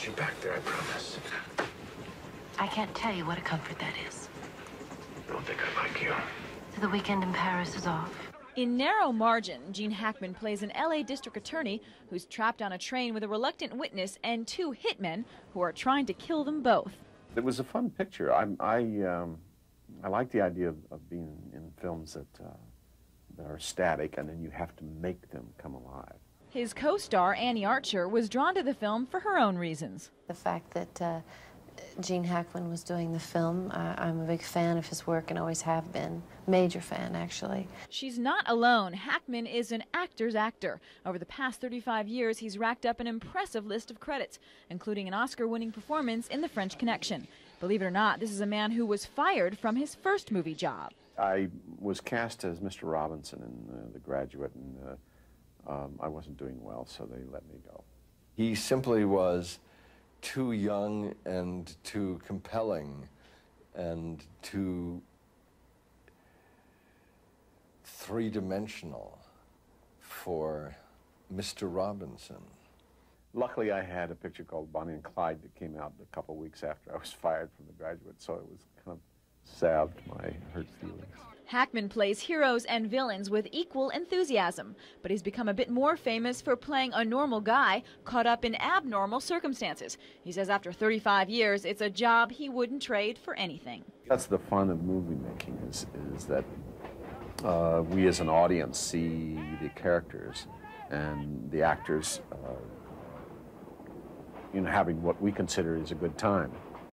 get you back there, I promise. I can't tell you what a comfort that is. I Don't think I like you. So the weekend in Paris is off. In Narrow Margin, Gene Hackman plays an LA district attorney who's trapped on a train with a reluctant witness and two hitmen who are trying to kill them both. It was a fun picture. I, I, um, I like the idea of, of being in films that, uh, that are static and then you have to make them come alive. His co-star, Anne Archer, was drawn to the film for her own reasons. The fact that uh, Gene Hackman was doing the film, uh, I'm a big fan of his work and always have been. Major fan, actually. She's not alone. Hackman is an actor's actor. Over the past 35 years, he's racked up an impressive list of credits, including an Oscar-winning performance in The French Connection. Believe it or not, this is a man who was fired from his first movie job. I was cast as Mr. Robinson in uh, The Graduate, and uh, um, I wasn't doing well, so they let me go. He simply was too young and too compelling and too three-dimensional for Mr. Robinson. Luckily, I had a picture called Bonnie and Clyde that came out a couple weeks after I was fired from The Graduate, so it was kind of salved my hurt feelings. Hackman plays heroes and villains with equal enthusiasm, but he's become a bit more famous for playing a normal guy caught up in abnormal circumstances. He says after 35 years, it's a job he wouldn't trade for anything. That's the fun of movie making is, is that uh, we as an audience see the characters and the actors uh, you know, having what we consider is a good time.